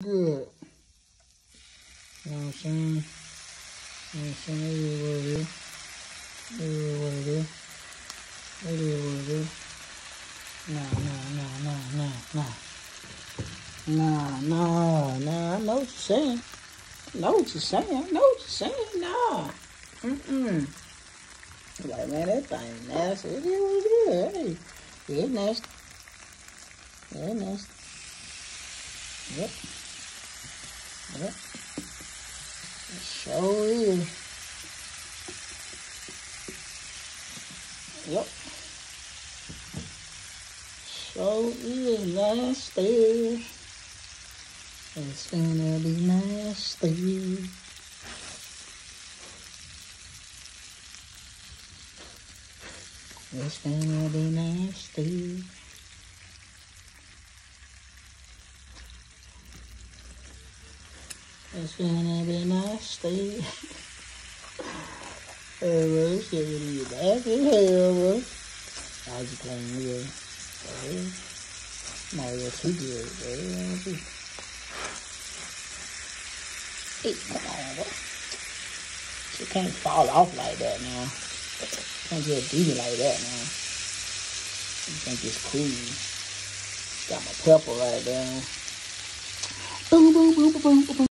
good. You know what I'm saying? You know what I'm saying? It is what it is. It is what it is. It is what it is. Nah, nah, nah, nah, nah, nah. Nah, nah, nah. I know what you're saying. I know what you're saying. I know what you're saying. Nah. Mm-mm. Like, man, that thing nasty. It is what it is. Hey, it's nasty. Yeah, nasty. Yep. Yep. It sure is. Yep. Sure is nasty. It's gonna be nasty. It's gonna be nasty. It's gonna be. Hey, bro, this shit gonna be nasty as hell, bro. I was playing with it. Mario too good, bro. Hey, come on, bro. You can't fall off like that now. Can't just do me like that now. You think it's cool. Got my pepper right there. Boom, boom, boom, boom, boom, boom.